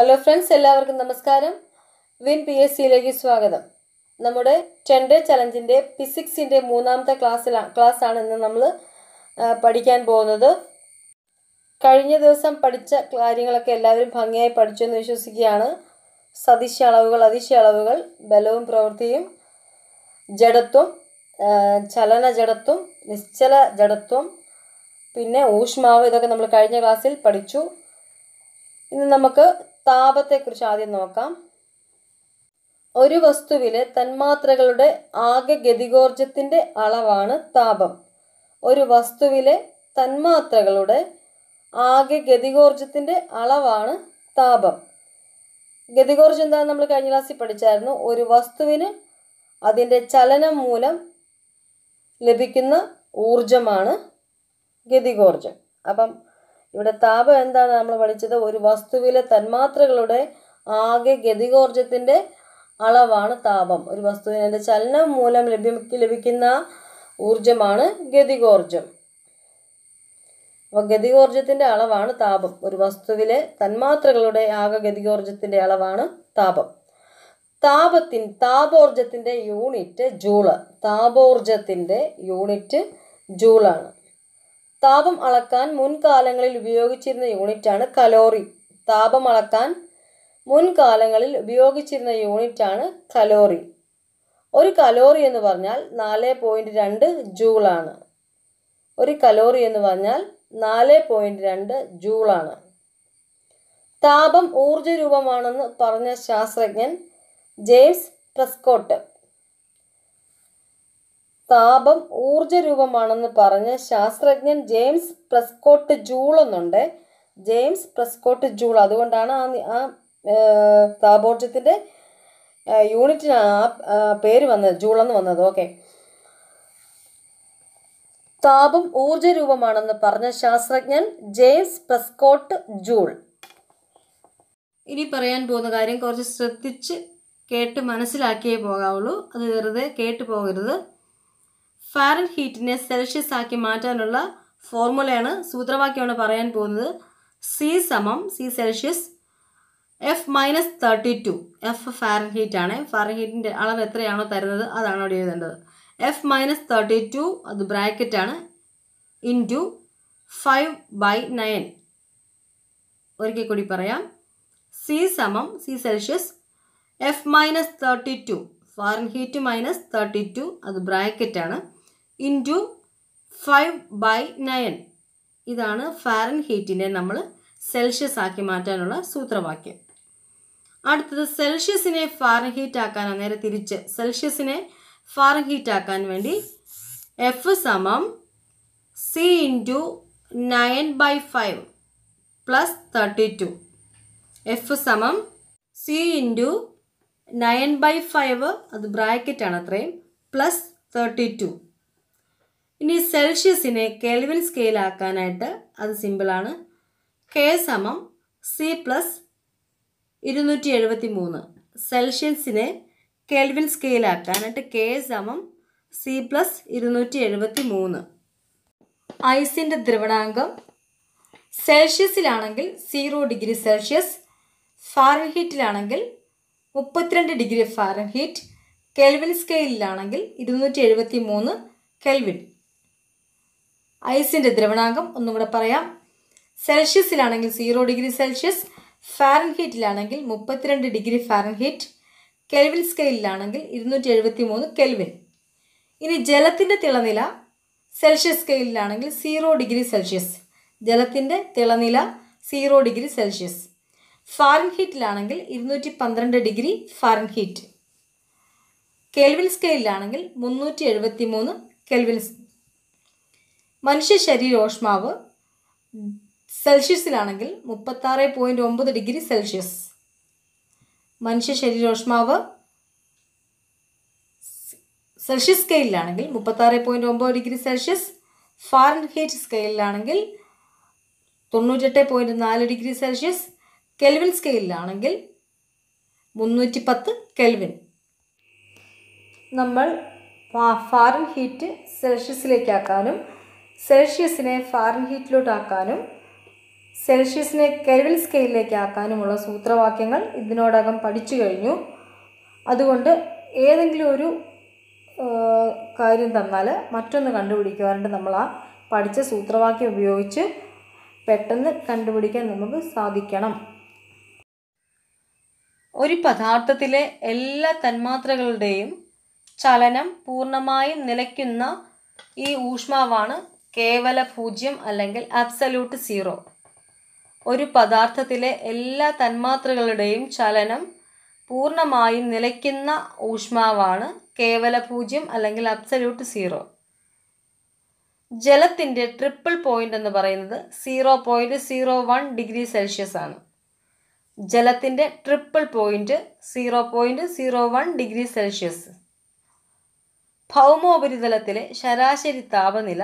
Hello friends എല്ലാവർക്കും നമസ്കാരം. Win P S സിയിലേക്ക് സ്വാഗതം. നമ്മുടെ ടെൻ ഡേ ചലഞ്ചിന്റെ ഫിസിക്സിന്റെ മൂന്നാമത്തെ ക്ലാസ്സിലാണ് ക്ലാസ്സാണ് ഇന്ന് നമ്മൾ പഠിക്കാൻ പോകുന്നത്. കഴിഞ്ഞ ദിവസം പഠിച്ച കാര്യങ്ങളൊക്കെ എല്ലാവരും ഭംഗിയായി പഠിച്ചു എന്ന് വിശ്വസിക്കുകയാണ്. സദിശ അളവുകൾ അതിശയ അളവുകൾ ബലവും പ്രവൃത്തിയും ജഡത്വം ചലന ജഡത്വം നിശ്ചല ജഡത്വം പിന്നെ ഊഷ്മാവ് ഇതൊക്കെ നമ്മൾ കഴിഞ്ഞ ക്ലാസ്സിൽ പഠിച്ചു. ഇന്ന് നമുക്ക് താപത്തെക്കുറിച്ച് ആദ്യം നോക്കാം. ഒരു വസ്തുവിലെ തന്മാത്രകളുടെ ആകെ ഗതികോർജത്തിന്റെ അളവാണ് താപം. ഒരു വസ്തുവിലെ തന്മാത്രകളുടെ ആകെ ഗതികോർജത്തിന്റെ അളവാണ് താപം. ഗതികോർജം എന്താണെന്ന് നമ്മൾ കഴിഞ്ഞ ക്ലാസ്സിൽ പഠിച്ചായിരുന്നു. ഒരു വസ്തുവിന് അതിന്റെ ചലനം മൂലം ലഭിക്കുന്ന ഊർജമാണ് ഗതികോർജം അപ്പം ഇവിടെ താപം എന്താണ് നമ്മൾ പഠിച്ചത്? ഒരു വസ്തുവിലെ തന്മാത്രകളുടെ ആകെ ഗതികോർജത്തിന്റെ അളവാണ് താപം. ഒരു വസ്തുവിന്റെ ചലനം മൂലം ലഭ്യ ലഭിക്കുന്ന ഊർജമാണ് ഗതികോർജം. അപ്പോൾ ഗതികോർജത്തിന്റെ അളവാണ് താപം. ഒരു വസ്തുവിലെ തന്മാത്രകളുടെ ആകെ ഗതികോർജത്തിന്റെ അളവാണ് താപം. താപത്തിൻ താപോർജത്തിന്റെ യൂണിറ്റ് ജൂൾ. താപോർജത്തിന്റെ യൂണിറ്റ് ജൂളാണ്. താപം അളക്കാൻ മുൻകാലങ്ങളിൽ ഉപയോഗിച്ചിരുന്ന യൂണിറ്റാണ് കലോറി. താപം അളക്കാൻ മുൻകാലങ്ങളിൽ ഉപയോഗിച്ചിരുന്ന യൂണിറ്റാണ് കലോറി. ഒരു കലോറി എന്ന് പറഞ്ഞാൽ നാല് പോയിന്റ് രണ്ട് ജൂളാണ് ഒരു കലോറി എന്ന് പറഞ്ഞാൽ നാല് പോയിന്റ് രണ്ട് ജൂളാണ് താപം ഊർജ രൂപമാണെന്ന് പറഞ്ഞ ശാസ്ത്രജ്ഞൻ ജെയിംസ് പ്രസ്കോട്ട് താപം ഊർജരൂപമാണെന്ന് പറഞ്ഞ് ശാസ്ത്രജ്ഞൻ ജെയിംസ് പ്രസ്കോട്ട് ജൂൾ എന്നുണ്ട്. James Prescott Joule. അതുകൊണ്ടാണ് ആ ആ യൂണിറ്റിന് ആ, പേര് വന്നത് ജൂൾ എന്ന് വന്നത്. ഓക്കെ. താപം ഊർജരൂപമാണെന്ന് പറഞ്ഞ ശാസ്ത്രജ്ഞൻ ജെയിംസ് പ്രസ്കോട്ട് ജൂൾ. ഇനി പറയാൻ പോകുന്ന കാര്യം കുറച്ച് ശ്രദ്ധിച്ച് കേട്ട് മനസ്സിലാക്കിയേ പോകാവുള്ളൂ. അത് വെറുതെ കേട്ട് പോകരുത്. ഫാരൻ ഹീറ്റിനെ സെൽഷ്യസ് ആക്കി മാറ്റാനുള്ള ഫോർമുലയാണ് സൂത്രവാക്യമാണ് പറയാൻ പോകുന്നത്. സി സമം C Celsius F minus thirty two. F Fahrenheit ആണ്. ഫാരൻ ഹീറ്റിന്റെ അളവ് എത്രയാണോ തരുന്നത് അതാണ് അവിടെ എഴുതേണ്ടത്. എഫ് മൈനസ് തേർട്ടി ടു അത് ബ്രാക്കറ്റാണ് ഇന്റു ഫൈവ് ബൈ നയൻ. ഒരിക്കൽ കൂടി പറയാം. സി സമം C Celsius F minus thirty two. Fahrenheit minus thirty two അത് ബ്രാക്കറ്റാണ് ഇന്റു ഫൈവ് ബൈ നയൻ ഇതാണ് ഫാരൻ ഹീറ്റിനെ നമ്മൾ സെൽഷ്യസ് ആക്കി മാറ്റാനുള്ള സൂത്രവാക്യം. അടുത്തത് സെൽഷ്യസിനെ ഫാരൻ ഹീറ്റ് ആക്കാനാണ് നേരെ തിരിച്ച് സെൽഷ്യസിനെ ഫാരൻ ഹീറ്റ് ആക്കാൻ വേണ്ടി എഫ് സമം C into nine by five plus thirty two F സമം C into nine by five അത് ബ്രാക്കറ്റാണ് അത്രയും പ്ലസ് തേർട്ടി ടു ഇനി സെൽഷ്യസിനെ കെൽവിൻ സ്കെയിലാക്കാനായിട്ട് അത് സിമ്പിളാണ് കെ സമം സി പ്ലസ് ഇരുന്നൂറ്റി എഴുപത്തി മൂന്ന് സെൽഷ്യസിനെ കെൽവിൻ സ്കെയിലാക്കാനായിട്ട് കെ സമം സി പ്ലസ് ഇരുന്നൂറ്റി എഴുപത്തി മൂന്ന് ഐസിന്റെ ദ്രവണാങ്കം സെൽഷ്യസിലാണെങ്കിൽ സീറോ ഡിഗ്രി സെൽഷ്യസ് ഫാരൻഹീറ്റിലാണെങ്കിൽ മുപ്പത്തിരണ്ട് ഡിഗ്രി ഫാരൻഹീറ്റ് കെൽവിൻ സ്കെയിലിലാണെങ്കിൽ ഇരുന്നൂറ്റി എഴുപത്തി മൂന്ന് കെൽവിൻ. ഐസിന്റെ ദ്രവണാങ്കം ഒന്നും കൂടെ പറയാം. സെൽഷ്യസിലാണെങ്കിൽ സീറോ ഡിഗ്രി സെൽഷ്യസ് ഫാരൻഹീറ്റിലാണെങ്കിൽ മുപ്പത്തിരണ്ട് ഡിഗ്രി ഫാരൻഹീറ്റ് കെൽവിൻ സ്കെയിലിലാണെങ്കിൽ ഇരുന്നൂറ്റി എഴുപത്തി മൂന്ന് കെൽവിൻ. ഇനി ജലത്തിന്റെ തിളനില സെൽഷ്യസ് സ്കെയിലിലാണെങ്കിൽ സീറോ ഡിഗ്രി സെൽഷ്യസ്. ജലത്തിന്റെ തിളനില സീറോ ഡിഗ്രി സെൽഷ്യസ്. ഫാരൻഹീറ്റിലാണെങ്കിൽ ഇരുന്നൂറ്റി പന്ത്രണ്ട് ഡിഗ്രി ഫാരൻഹീറ്റ്. കെൽവിൻ സ്കെയിലിലാണെങ്കിൽ മുന്നൂറ്റി എഴുപത്തി മൂന്ന് കെൽവിൻ മനുഷ്യ ശരീരോഷ്മാവ് സെൽഷ്യസിലാണെങ്കിൽ മുപ്പത്താറ് പോയിന്റ് ഒമ്പത് ഡിഗ്രി സെൽഷ്യസ്. മനുഷ്യ ശരീരോഷ്മാവ് സെൽഷ്യസ് സ്കെയിലാണെങ്കിൽ മുപ്പത്താറ് പോയിന്റ് ഒമ്പത് ഡിഗ്രി സെൽഷ്യസ്. ഫാരൻഹീറ്റ് സ്കെയിലാണെങ്കിൽ തൊണ്ണൂറ്റെട്ട് പോയിന്റ് നാല് ഡിഗ്രി സെൽഷ്യസ്. കെൽവിൻ സ്കെയിലാണെങ്കിൽ മുന്നൂറ്റി പത്ത് കെൽവിൻ. നമ്മൾ ഫാരൻ ഹീറ്റ് സെൽഷ്യസിലേക്കാക്കാനും സെൽഷ്യസിനെ ഫാരൻഹീറ്റിലോട്ടാക്കാനും ഹീറ്റിലോട്ടാക്കാനും സെൽഷ്യസിനെ കെൽവിൻ സ്കെയിലിലേക്ക് ആക്കാനുമുള്ള സൂത്രവാക്യങ്ങൾ ഇതിനോടകം പഠിച്ചു കഴിഞ്ഞു. അതുകൊണ്ട് ഏതെങ്കിലും ഒരു കാര്യം തന്നാൽ മറ്റൊന്ന് കണ്ടുപിടിക്കുവാനായിട്ട് നമ്മൾ ആ പഠിച്ച സൂത്രവാക്യം ഉപയോഗിച്ച് പെട്ടെന്ന് കണ്ടുപിടിക്കാൻ നമുക്ക് സാധിക്കണം. ഒരു പദാർത്ഥത്തിലെ എല്ലാ തന്മാത്രകളുടെയും ചലനം പൂർണമായും നിലയ്ക്കുന്ന ഈ ഊഷ്മാവാണ് കേവല പൂജ്യം അല്ലെങ്കിൽ അബ്സല്യൂട്ട് സീറോ ഒരു പദാർത്ഥത്തിലെ എല്ലാ തന്മാത്രകളുടെയും ചലനം പൂർണമായും നിലയ്ക്കുന്ന ഊഷ്മാവാണ് കേവല പൂജ്യം അല്ലെങ്കിൽ അബ്സല്യൂട്ട് സീറോ ജലത്തിന്റെ ട്രിപ്പിൾ പോയിന്റ് എന്ന് പറയുന്നത് zero point zero one degree Celsius ആണ്. ജലത്തിന്റെ triple point zero point zero one degree Celsius ഭൗമോപരിതലത്തിലെ ശരാശരി താപനില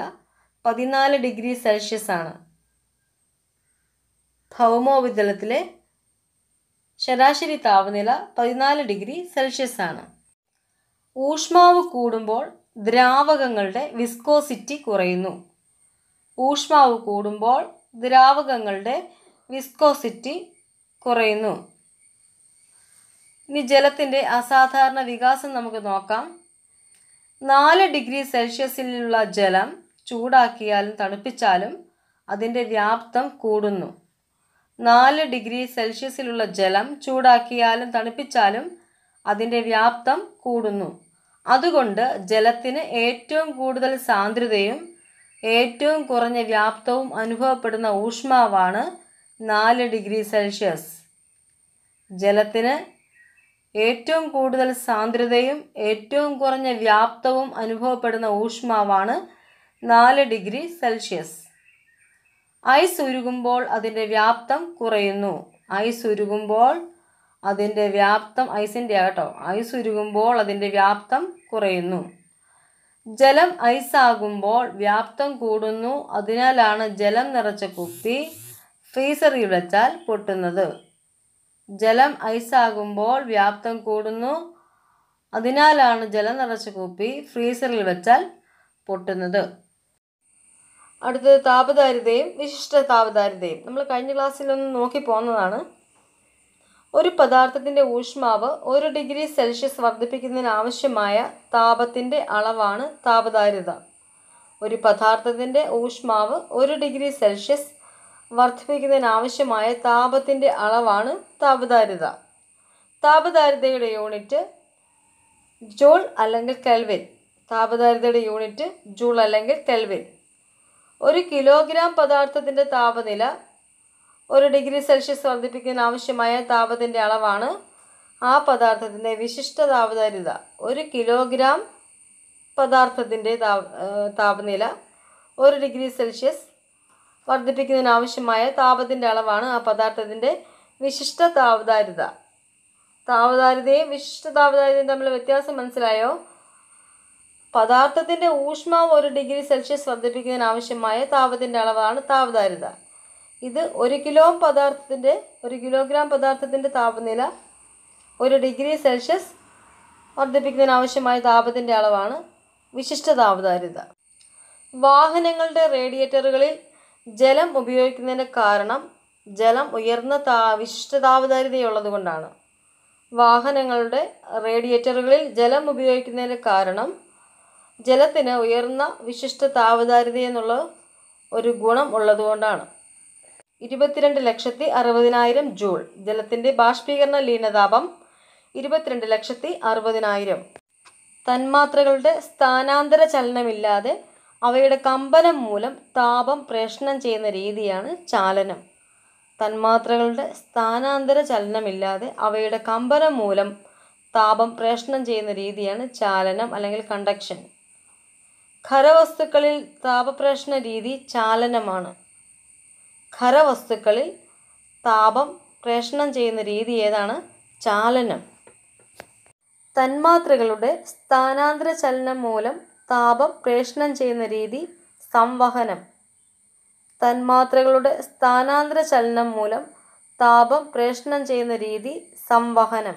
പതിനാല് ഡിഗ്രി സെൽഷ്യസ് ആണ്. ഭൗമോപരിതലത്തിലെ ശരാശരി താപനില പതിനാല് ഡിഗ്രി സെൽഷ്യസ് ആണ്. ഊഷ്മാവ് കൂടുമ്പോൾ ദ്രാവകങ്ങളുടെ വിസ്കോസിറ്റി കുറയുന്നു. ഊഷ്മാവ് കൂടുമ്പോൾ ദ്രാവകങ്ങളുടെ വിസ്കോസിറ്റി കുറയുന്നു. ഇനി ജലത്തിന്റെ അസാധാരണ വികാസം നമുക്ക് നോക്കാം. നാല് ഡിഗ്രി സെൽഷ്യസിലുള്ള ജലം ചൂടാക്കിയാലും തണുപ്പിച്ചാലും അതിന്റെ വ്യാപ്തം കൂടുന്നു. നാല് ഡിഗ്രി സെൽഷ്യസിലുള്ള ജലം ചൂടാക്കിയാലും തണുപ്പിച്ചാലും അതിന്റെ വ്യാപ്തം കൂടുന്നു. അതുകൊണ്ട് ജലത്തിന് ഏറ്റവും കൂടുതൽ സാന്ദ്രതയും ഏറ്റവും കുറഞ്ഞ വ്യാപ്തവും അനുഭവപ്പെടുന്ന ഊഷ്മാവാണ് നാല് ഡിഗ്രി സെൽഷ്യസ്. ജലത്തിന് ഏറ്റവും കൂടുതൽ സാന്ദ്രതയും ഏറ്റവും കുറഞ്ഞ വ്യാപ്തവും അനുഭവപ്പെടുന്ന ഊഷ്മാവാണ് നാല് ഡിഗ്രി സെൽഷ്യസ്. ഐസ് ഉരുകുമ്പോൾ അതിന്റെ വ്യാപ്തം കുറയുന്നു. ഐസ് ഉരുകുമ്പോൾ അതിന്റെ വ്യാപ്തം ഐസിന്റെ ആകട്ടോ ഐസ് ഉരുകുമ്പോൾ അതിന്റെ വ്യാപ്തം കുറയുന്നു. ജലം ഐസാകുമ്പോൾ വ്യാപ്തം കൂടുന്നു. അതിനാലാണ് ജലം നിറച്ച കുപ്പി ഫ്രീസറിൽ വെച്ചാൽ പൊട്ടുന്നത്. ജലം ഐസാകുമ്പോൾ വ്യാപ്തം കൂടുന്നു. അതിനാലാണ് ജലം നിറച്ച കുപ്പി ഫ്രീസറിൽ വെച്ചാൽ പൊട്ടുന്നത്. അടുത്തത് താപധാരിതയും വിശിഷ്ട താപധാരിതയും. നമ്മൾ കഴിഞ്ഞ ക്ലാസ്സിലൊന്ന് നോക്കി പോകുന്നതാണ് ഒരു പദാർത്ഥത്തിന്റെ ഊഷ്മാവ് ഒരു ഡിഗ്രി സെൽഷ്യസ് വർദ്ധിപ്പിക്കുന്നതിന് ആവശ്യമായ താപത്തിന്റെ അളവാണ് താപധാരിത. ഒരു പദാർത്ഥത്തിന്റെ ഊഷ്മാവ് ഒരു ഡിഗ്രി സെൽഷ്യസ് വർദ്ധിപ്പിക്കുന്നതിന് ആവശ്യമായ താപത്തിന്റെ അളവാണ് താപധാരിത. താപധാരിതയുടെ യൂണിറ്റ് ജൂൾ അല്ലെങ്കിൽ കെൽവിൻ. താപധാരിതയുടെ യൂണിറ്റ് ജൂൾ അല്ലെങ്കിൽ കെൽവിൻ. ഒരു കിലോഗ്രാം പദാർത്ഥത്തിന്റെ താപനില ഒരു ഡിഗ്രി സെൽഷ്യസ് വർദ്ധിപ്പിക്കാൻ ആവശ്യമായ താപത്തിന്റെ അളവാണ് ആ പദാർത്ഥത്തിന്റെ വിശിഷ്ട താപധാരിത ഒരു കിലോഗ്രാം പദാർത്ഥത്തിന്റെ താപനില ഒരു ഡിഗ്രി സെൽഷ്യസ് വർദ്ധിപ്പിക്കുന്നതിന് ആവശ്യമായ താപത്തിന്റെ അളവാണ് ആ പദാർത്ഥത്തിന്റെ വിശിഷ്ട താപധാരിത. താപധാരിതയും വിശിഷ്ട താപധാരിതയും തമ്മിലുള്ള വ്യത്യാസം മനസ്സിലായോ? പദാർത്ഥത്തിന്റെ ഊഷ്മാവ് ഒരു ഡിഗ്രി സെൽഷ്യസ് വർദ്ധിപ്പിക്കുന്നതിന് ആവശ്യമായ താപത്തിന്റെ അളവാണ് താപധാരിത. ഇത് ഒരു കിലോ പദാർത്ഥത്തിന്റെ ഒരു കിലോഗ്രാം പദാർത്ഥത്തിന്റെ താപനില ഒരു ഡിഗ്രി സെൽഷ്യസ് വർദ്ധിപ്പിക്കുന്നതിന് ആവശ്യമായ താപത്തിന്റെ അളവാണ് വിശിഷ്ട താപധാരിത. വാഹനങ്ങളുടെ റേഡിയേറ്ററുകളിൽ ജലം ഉപയോഗിക്കുന്നതിന്റെ കാരണം ജലം ഉയർന്ന താ വിശിഷ്ട താപധാരിതയുള്ളത് കൊണ്ടാണ്. വാഹനങ്ങളുടെ റേഡിയേറ്ററുകളിൽ ജലം ഉപയോഗിക്കുന്നതിന്റെ കാരണം ജലത്തിന് ഉയർന്ന വിശിഷ്ട താപധാരിത എന്നുള്ള ഒരു ഗുണം ഉള്ളതുകൊണ്ടാണ്. ഇരുപത്തിരണ്ട് ലക്ഷത്തി അറുപതിനായിരം ജൂൾ. ജലത്തിന്റെ ബാഷ്പീകരണ ലീനതാപം ഇരുപത്തിരണ്ട് ലക്ഷത്തി അറുപതിനായിരം. തന്മാത്രകളുടെ സ്ഥാനാന്തര ചലനമില്ലാതെ അവയുടെ കമ്പനം മൂലം താപം പ്രേഷണം ചെയ്യുന്ന രീതിയാണ് ചാലനം. തന്മാത്രകളുടെ സ്ഥാനാന്തര ചലനമില്ലാതെ അവയുടെ കമ്പനം മൂലം താപം പ്രേഷണം ചെയ്യുന്ന രീതിയാണ് ചാലനം അല്ലെങ്കിൽ കണ്ടക്ഷൻ. ഖരവസ്തുക്കളിൽ താപപ്രേഷണ രീതി ചാലനമാണ്. ഖരവസ്തുക്കളിൽ താപം പ്രേഷണം ചെയ്യുന്ന രീതി ഏതാണ്? ചാലനം. തന്മാത്രകളുടെ സ്ഥാനാന്തര ചലനം മൂലം താപം പ്രേഷണം ചെയ്യുന്ന രീതി സംവഹനം. തന്മാത്രകളുടെ സ്ഥാനാന്തര ചലനം മൂലം താപം പ്രേഷണം ചെയ്യുന്ന രീതി സംവഹനം.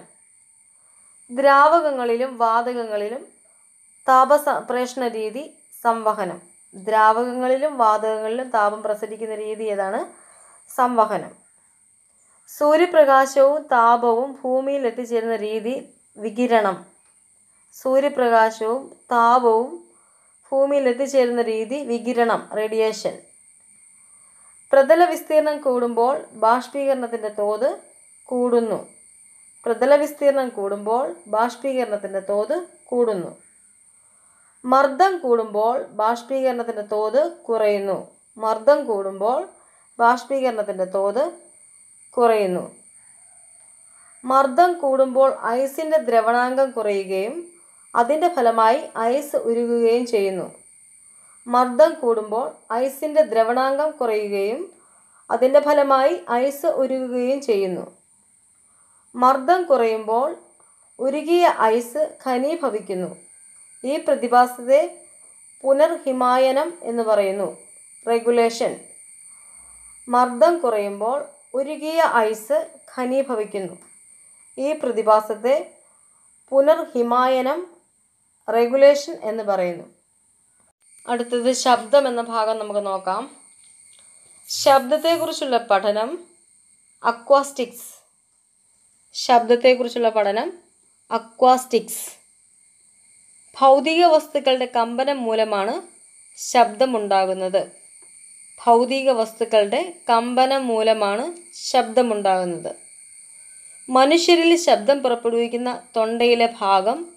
ദ്രാവകങ്ങളിലും വാതകങ്ങളിലും താപ പ്രേഷണ രീതി സംവഹനം. ദ്രാവകങ്ങളിലും വാതകങ്ങളിലും താപം പ്രസരിക്കുന്ന രീതി ഏതാണ്? സംവഹനം. സൂര്യപ്രകാശവും താപവും ഭൂമിയിൽ എത്തിച്ചേരുന്ന രീതി വികിരണം. സൂര്യപ്രകാശവും താപവും ഭൂമിയിൽ എത്തിച്ചേരുന്ന രീതി വികിരണം റേഡിയേഷൻ. പ്രതല വിസ്തീർണം കൂടുമ്പോൾ ബാഷ്പീകരണത്തിന്റെ തോത് കൂടുന്നു. പ്രതല വിസ്തീർണം കൂടുമ്പോൾ ബാഷ്പീകരണത്തിന്റെ തോത് കൂടുന്നു. മർദ്ദം കൂടുമ്പോൾ ബാഷ്പീകരണത്തിന്റെ തോത് കുറയുന്നു. മർദ്ദം കൂടുമ്പോൾ ബാഷ്പീകരണത്തിന്റെ തോത് കുറയുന്നു. മർദ്ദം കൂടുമ്പോൾ ഐസിന്റെ ദ്രവണാംഗം കുറയുകയും അതിന്റെ ഫലമായി ഐസ് ഉരുകുകയും ചെയ്യുന്നു. മർദ്ദം കൂടുമ്പോൾ ഐസിന്റെ ദ്രവണാംഗം കുറയുകയും അതിന്റെ ഫലമായി ഐസ് ഉരുകുകയും ചെയ്യുന്നു. മർദ്ദം കുറയുമ്പോൾ ഉരുകിയ ഐസ് ഘനീഭവിക്കുന്നു ഈ പ്രതിഭാസത്തെ പുനർഹിമായനം എന്ന് പറയുന്നു. റെഗുലേഷൻ മർദ്ദം കുറയുമ്പോൾ ഉരുകിയ ഐസ് ഖനീഭവിക്കുന്നു ഈ പ്രതിഭാസത്തെ പുനർഹിമായനം റെഗുലേഷൻ എന്ന് പറയുന്നു. അടുത്തത് ശബ്ദം എന്ന ഭാഗം നമുക്ക് നോക്കാം. ശബ്ദത്തെക്കുറിച്ചുള്ള പഠനം അക്വാസ്റ്റിക്സ് ശബ്ദത്തെക്കുറിച്ചുള്ള പഠനം അക്വാസ്റ്റിക്സ് ഭൗതിക വസ്തുക്കളുടെ കമ്പനം മൂലമാണ് ശബ്ദമുണ്ടാകുന്നത്. ഭൗതിക വസ്തുക്കളുടെ കമ്പനം മൂലമാണ് ശബ്ദമുണ്ടാകുന്നത്. മനുഷ്യരിൽ ശബ്ദം പുറപ്പെടുവിക്കുന്ന തൊണ്ടയിലെ ഭാഗം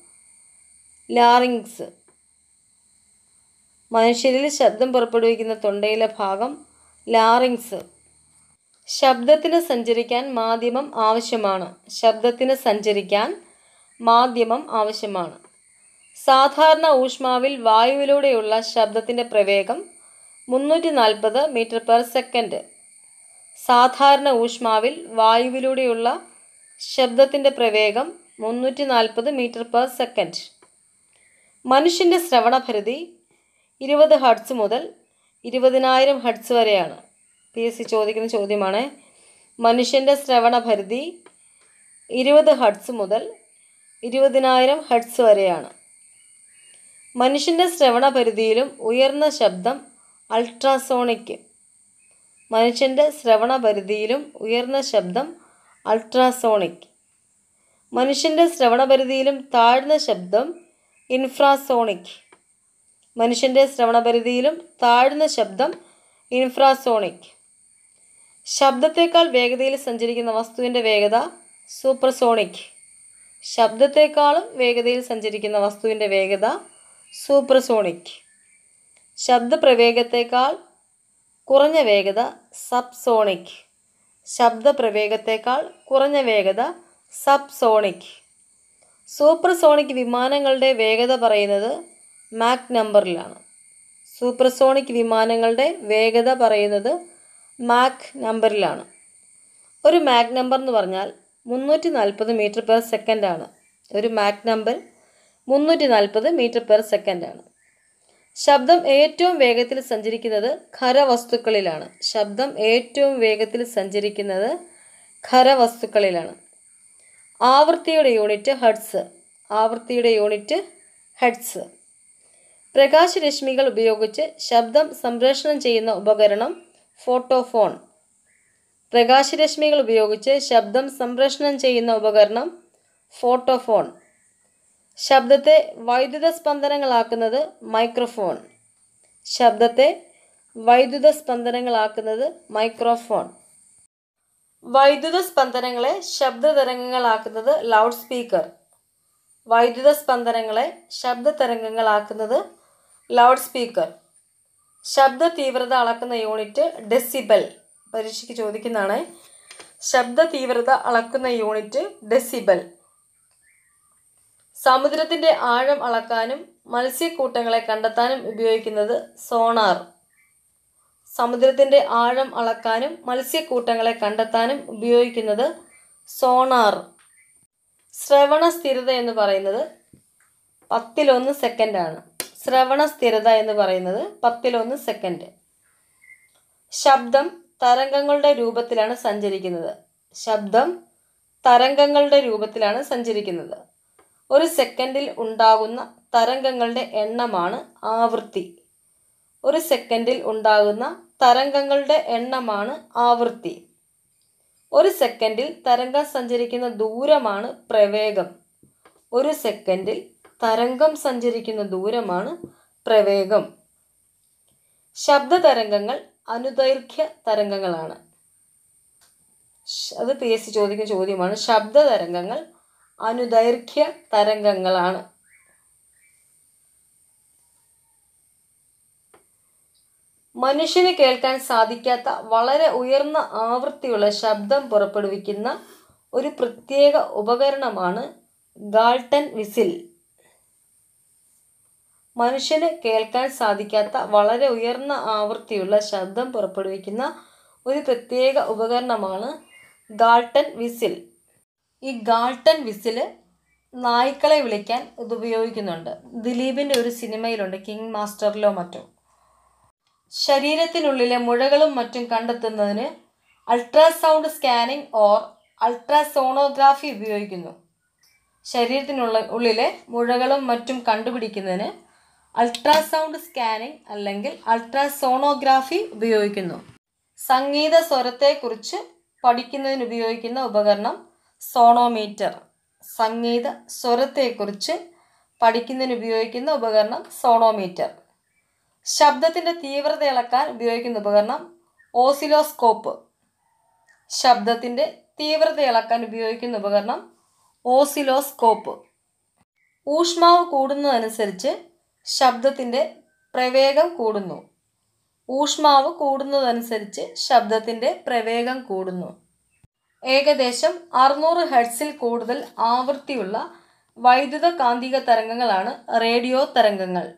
ലാറിങ്സ് മനുഷ്യരിൽ ശബ്ദം പുറപ്പെടുവിക്കുന്ന തൊണ്ടയിലെ ഭാഗം ലാറിങ്സ് ശബ്ദത്തിന് സഞ്ചരിക്കാൻ മാധ്യമം ആവശ്യമാണ്. ശബ്ദത്തിന് സഞ്ചരിക്കാൻ മാധ്യമം ആവശ്യമാണ്. സാധാരണ ഊഷ്മാവിൽ വായുവിലൂടെയുള്ള ശബ്ദത്തിന്റെ പ്രവേഗം മുന്നൂറ്റി നാൽപ്പത് മീറ്റർ പെർ സെക്കൻഡ്. സാധാരണ ഊഷ്മാവിൽ വായുവിലൂടെയുള്ള ശബ്ദത്തിന്റെ പ്രവേഗം മുന്നൂറ്റി നാൽപ്പത് മീറ്റർ പെർ സെക്കൻഡ്. മനുഷ്യന്റെ ശ്രവണപരിധി ഇരുപത് ഹഡ്സ് മുതൽ ഇരുപതിനായിരം ഹഡ്സ് വരെയാണ്. പി എസ് സി ചോദിക്കുന്ന ചോദ്യമാണ് മനുഷ്യന്റെ ശ്രവണപരിധി ഇരുപത് ഹഡ്സ് മുതൽ ഇരുപതിനായിരം ഹഡ്സ് വരെയാണ്. മനുഷ്യന്റെ ശ്രവണ പരിധിയിലും ഉയർന്ന ശബ്ദം അൾട്രാസോണിക്. മനുഷ്യന്റെ ശ്രവണ പരിധിയിലും ഉയർന്ന ശബ്ദം അൾട്രാസോണിക്. മനുഷ്യന്റെ ശ്രവണ പരിധിയിലും താഴ്ന്ന ശബ്ദം ഇൻഫ്രാസോണിക്. മനുഷ്യന്റെ ശ്രവണ പരിധിയിലും താഴ്ന്ന ശബ്ദം ഇൻഫ്രാസോണിക്. ശബ്ദത്തേക്കാൾ വേഗതയിൽ സഞ്ചരിക്കുന്ന വസ്തുവിന്റെ വേഗത സൂപ്പർസോണിക്. ശബ്ദത്തെക്കാളും വേഗതയിൽ സഞ്ചരിക്കുന്ന വസ്തുവിന്റെ വേഗത സൂപ്പർസോണിക്. ശബ്ദപ്രവേഗത്തേക്കാൾ കുറഞ്ഞ വേഗത സബ്സോണിക്. ശബ്ദപ്രവേഗത്തേക്കാൾ കുറഞ്ഞ വേഗത സബ്സോണിക്. സൂപ്പർസോണിക് വിമാനങ്ങളുടെ വേഗത പറയുന്നത് മാക് നമ്പറിലാണ്. സൂപ്പർസോണിക് വിമാനങ്ങളുടെ വേഗത പറയുന്നത് മാക് നമ്പറിലാണ്. ഒരു മാക് നമ്പർ എന്ന് പറഞ്ഞാൽ മുന്നൂറ്റി നാൽപ്പത് മീറ്റർ പെർ സെക്കൻഡാണ്. ഒരു മാക് നമ്പർ മുന്നൂറ്റി നാൽപ്പത് മീറ്റർ പെർ സെക്കൻഡ് ആണ് ശബ്ദം ഏറ്റവും വേഗത്തിൽ സഞ്ചരിക്കുന്നത് ഖരവസ്തുക്കളിലാണ്. ശബ്ദം ഏറ്റവും വേഗത്തിൽ സഞ്ചരിക്കുന്നത് ഖരവസ്തുക്കളിലാണ്. ആവൃത്തിയുടെ യൂണിറ്റ് ഹഡ്സ് ആവൃത്തിയുടെ യൂണിറ്റ് ഹെഡ്സ് പ്രകാശരശ്മികൾ ഉപയോഗിച്ച് ശബ്ദം സംപ്രേഷണം ചെയ്യുന്ന ഉപകരണം ഫോട്ടോഫോൺ. പ്രകാശരശ്മികൾ ഉപയോഗിച്ച് ശബ്ദം സംപ്രേഷണം ചെയ്യുന്ന ഉപകരണം ഫോട്ടോഫോൺ. ശബ്ദത്തെ വൈദ്യുത സ്പന്ദനങ്ങളാക്കുന്നത് മൈക്രോഫോൺ. ശബ്ദത്തെ വൈദ്യുത സ്പന്ദനങ്ങളാക്കുന്നത് മൈക്രോഫോൺ. വൈദ്യുത സ്പന്ദനങ്ങളെ ശബ്ദതരംഗങ്ങളാക്കുന്നത് ലൗഡ് സ്പീക്കർ വൈദ്യുത സ്പന്ദനങ്ങളെ ശബ്ദതരംഗങ്ങളാക്കുന്നത് ലൗഡ് സ്പീക്കർ ശബ്ദ തീവ്രത അളക്കുന്ന യൂണിറ്റ് ഡെസിബൽ. പരീക്ഷയ്ക്ക് ചോദിക്കുന്നതാണ്. ശബ്ദ തീവ്രത അളക്കുന്ന യൂണിറ്റ് ഡെസിബൽ. സമുദ്രത്തിന്റെ ആഴം അളക്കാനും മത്സ്യക്കൂട്ടങ്ങളെ കണ്ടെത്താനും ഉപയോഗിക്കുന്നത് സോണാർ. സമുദ്രത്തിന്റെ ആഴം അളക്കാനും മത്സ്യക്കൂട്ടങ്ങളെ കണ്ടെത്താനും ഉപയോഗിക്കുന്നത് സോണാർ. ശ്രവണ സ്ഥിരത എന്ന് പറയുന്നത് പത്തിലൊന്ന് സെക്കൻഡാണ് ശ്രവണ സ്ഥിരത എന്ന് പറയുന്നത് പത്തിലൊന്ന് സെക്കൻഡ് ശബ്ദം തരംഗങ്ങളുടെ രൂപത്തിലാണ് സഞ്ചരിക്കുന്നത്. ശബ്ദം തരംഗങ്ങളുടെ രൂപത്തിലാണ് സഞ്ചരിക്കുന്നത്. ഒരു സെക്കൻഡിൽ ഉണ്ടാകുന്ന തരംഗങ്ങളുടെ എണ്ണമാണ് ആവൃത്തി. ഒരു സെക്കൻഡിൽ ഉണ്ടാകുന്ന തരംഗങ്ങളുടെ എണ്ണമാണ് ആവൃത്തി. ഒരു സെക്കൻഡിൽ തരംഗം സഞ്ചരിക്കുന്ന ദൂരമാണ് പ്രവേഗം. ഒരു സെക്കൻഡിൽ തരംഗം സഞ്ചരിക്കുന്ന ദൂരമാണ് പ്രവേഗം. ശബ്ദ തരംഗങ്ങൾ അനുദൈർഘ്യ തരംഗങ്ങളാണ്. അത് പി എസ് സി ചോദിക്കുന്ന ചോദ്യമാണ്. ശബ്ദ തരംഗങ്ങൾ അനുദൈർഘ്യ തരംഗങ്ങളാണ്. മനുഷ്യന് കേൾക്കാൻ സാധിക്കാത്ത വളരെ ഉയർന്ന ആവൃത്തിയുള്ള ശബ്ദം പുറപ്പെടുവിക്കുന്ന ഒരു പ്രത്യേക ഉപകരണമാണ് ഗാൾട്ടൻ വിസിൽ. മനുഷ്യന് കേൾക്കാൻ സാധിക്കാത്ത വളരെ ഉയർന്ന ആവൃത്തിയുള്ള ശബ്ദം പുറപ്പെടുവിക്കുന്ന ഒരു പ്രത്യേക ഉപകരണമാണ് ഗാൾട്ടൻ വിസിൽ. ഈ ഗാൾട്ടൻ വിസിൽ നായ്ക്കളെ വിളിക്കാൻ ഇത് ഉപയോഗിക്കുന്നുണ്ട്. ദിലീപിന്റെ ഒരു സിനിമയിലുണ്ട് കിങ് മാസ്റ്ററിലോ മറ്റോ. ശരീരത്തിനുള്ളിലെ മുഴകളും മറ്റും കണ്ടെത്തുന്നതിന് അൾട്രാസൗണ്ട് സ്കാനിംഗ് ഓർ അൾട്രാസോണോഗ്രാഫി ഉപയോഗിക്കുന്നു. ശരീരത്തിനുള്ള ഉള്ളിലെ മുഴകളും മറ്റും കണ്ടുപിടിക്കുന്നതിന് അൾട്രാസൗണ്ട് സ്കാനിംഗ് അല്ലെങ്കിൽ അൾട്രാസോണോഗ്രാഫി ഉപയോഗിക്കുന്നു. സംഗീത സ്വരത്തെക്കുറിച്ച് പഠിക്കുന്നതിന് ഉപയോഗിക്കുന്ന ഉപകരണം സോണോമീറ്റർ. സംഗീത സ്വരത്തെക്കുറിച്ച് പഠിക്കുന്നതിന് ഉപയോഗിക്കുന്ന ഉപകരണം സോണോമീറ്റർ. ശബ്ദത്തിന്റെ തീവ്രത ഇളക്കാൻ ഉപയോഗിക്കുന്ന ഉപകരണം ഓസിലോസ്കോപ്പ്. ശബ്ദത്തിന്റെ തീവ്രത ഇളക്കാൻ ഉപയോഗിക്കുന്ന ഉപകരണം ഓസിലോസ്കോപ്പ്. ഊഷ്മാവ് കൂടുന്നതനുസരിച്ച് ശബ്ദത്തിന്റെ പ്രവേഗം കൂടുന്നു. ഊഷ്മാവ് കൂടുന്നതനുസരിച്ച് ശബ്ദത്തിന്റെ പ്രവേഗം കൂടുന്നു. ഏകദേശം അറുന്നൂറ് ഹെഡ്സിൽ കൂടുതൽ ആവൃത്തിയുള്ള വൈദ്യുത കാന്തിക തരംഗങ്ങളാണ് റേഡിയോ തരംഗങ്ങൾ.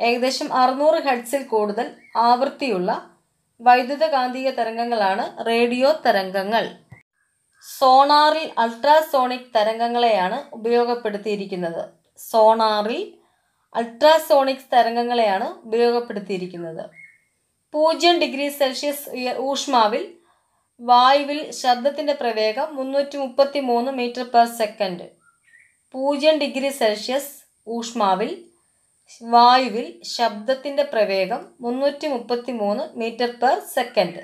ഏകദേശം അറുന്നൂറ് ഹെഡ്സിൽ കൂടുതൽ ആവൃത്തിയുള്ള വൈദ്യുത കാന്തിക തരംഗങ്ങളാണ് റേഡിയോ തരംഗങ്ങൾ. സോണാറിൽ അൾട്രാസോണിക് തരംഗങ്ങളെയാണ് ഉപയോഗപ്പെടുത്തിയിരിക്കുന്നത്. സോണാറിൽ അൾട്രാസോണിക് തരംഗങ്ങളെയാണ് ഉപയോഗപ്പെടുത്തിയിരിക്കുന്നത്. പൂജ്യം ഡിഗ്രി സെൽഷ്യസ് ഊഷ്മാവിൽ വായുവിൽ ശബ്ദത്തിന്റെ പ്രവേഗം മുന്നൂറ്റി മുപ്പത്തി മൂന്ന് മീറ്റർ പെർ സെക്കൻഡ്. പൂജ്യം ഡിഗ്രി സെൽഷ്യസ് ഊഷ്മാവിൽ വായുവിൽ ശബ്ദത്തിന്റെ പ്രവേഗം മുന്നൂറ്റി മുപ്പത്തി മൂന്ന് മീറ്റർ പെർ സെക്കൻഡ്.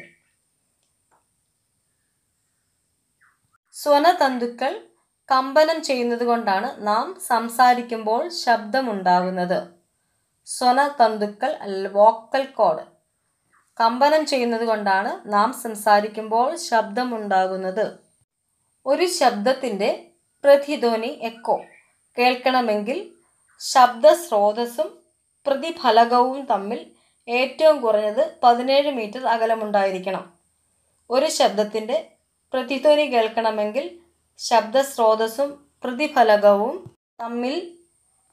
സ്വനതന്തുക്കൾ കമ്പനം ചെയ്യുന്നത് കൊണ്ടാണ് നാം സംസാരിക്കുമ്പോൾ ശബ്ദമുണ്ടാകുന്നത്. സ്വനതന്തുക്കൾ വോക്കൽ കോഡ്. കമ്പനം ചെയ്യുന്നത് കൊണ്ടാണ് നാം സംസാരിക്കുമ്പോൾ ശബ്ദമുണ്ടാകുന്നത്. ഒരു ശബ്ദത്തിന്റെ പ്രതിധ്വനി എക്കോ. കേൾക്കണമെങ്കിൽ ശബ്ദ സ്രോതസ്സും പ്രതിഫലകവും തമ്മിൽ ഏറ്റവും കുറഞ്ഞത് പതിനേഴ് മീറ്റർ അകലമുണ്ടായിരിക്കണം. ഒരു ശബ്ദത്തിന്റെ പ്രതിധ്വനി കേൾക്കണമെങ്കിൽ ശബ്ദ സ്രോതസ്സും പ്രതിഫലകവും തമ്മിൽ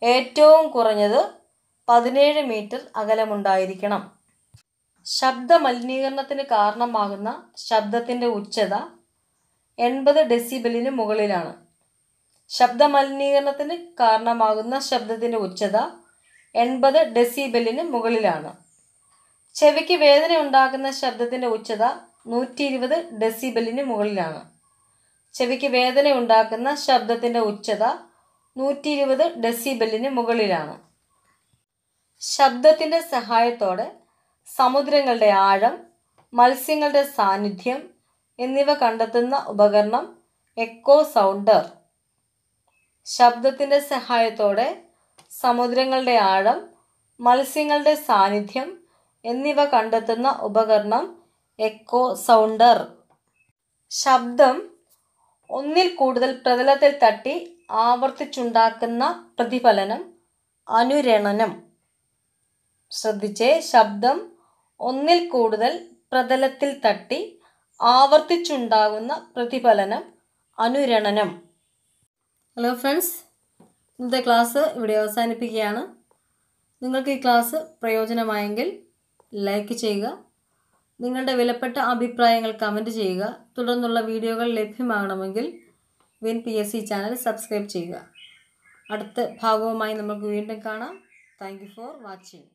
ഏറ്റവും കുറഞ്ഞത് പതിനേഴ് മീറ്റർ അകലമുണ്ടായിരിക്കണം. ശബ്ദ മലിനീകരണത്തിന് കാരണമാകുന്ന ശബ്ദത്തിന്റെ ഉച്ചത എൺപത് ഡെസിബലിന് മുകളിലാണ്. ശബ്ദ മലിനീകരണത്തിന് കാരണമാകുന്ന ശബ്ദത്തിന്റെ ഉച്ചത എൺപത് ഡെസിബലിന് മുകളിലാണ്. ചെവിക്ക് വേദന ഉണ്ടാക്കുന്ന ശബ്ദത്തിന്റെ ഉച്ചത നൂറ്റി ഇരുപത് ഡെസിബലിന് മുകളിലാണ്. ചെവിക്ക് വേദന ഉണ്ടാക്കുന്ന ശബ്ദത്തിന്റെ ഉച്ചത നൂറ്റി ഇരുപത് മുകളിലാണ്. ശബ്ദത്തിന്റെ സഹായത്തോടെ സമുദ്രങ്ങളുടെ ആഴം മത്സ്യങ്ങളുടെ സാന്നിധ്യം എന്നിവ കണ്ടെത്തുന്ന ഉപകരണം എക്കോ സൗണ്ടർ ശബ്ദത്തിന്റെ സഹായത്തോടെ സമുദ്രങ്ങളുടെ ആഴം മത്സ്യങ്ങളുടെ സാന്നിധ്യം എന്നിവ കണ്ടെത്തുന്ന ഉപകരണം എക്കോ സൗണ്ടർ ശബ്ദം ഒന്നിൽ കൂടുതൽ പ്രതലത്തിൽ തട്ടി ആവർത്തിച്ചുണ്ടാക്കുന്ന പ്രതിഫലനം അനുരണനം. ശ്രദ്ധിച്ചേ. ശബ്ദം ഒന്നിൽ കൂടുതൽ പ്രതലത്തിൽ തട്ടി ആവർത്തിച്ചുണ്ടാകുന്ന പ്രതിഫലനം അനുരണനം. ഹലോ ഫ്രണ്ട്സ് ഇന്നത്തെ ക്ലാസ് ഇവിടെ അവസാനിപ്പിക്കുകയാണ്. നിങ്ങൾക്ക് ഈ ക്ലാസ് പ്രയോജനമായെങ്കിൽ ലൈക്ക് ചെയ്യുക നിങ്ങളുടെ വിലപ്പെട്ട അഭിപ്രായങ്ങൾ കമന്റ് ചെയ്യുക തുടർന്നുള്ള വീഡിയോകൾ ലഭ്യമാകണമെങ്കിൽ Win P S C channel subscribe ചെയ്യുക. അടുത്ത ഭാഗവുമായി നമുക്ക് വീണ്ടും കാണാം. Thank for watching